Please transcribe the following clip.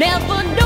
Never know.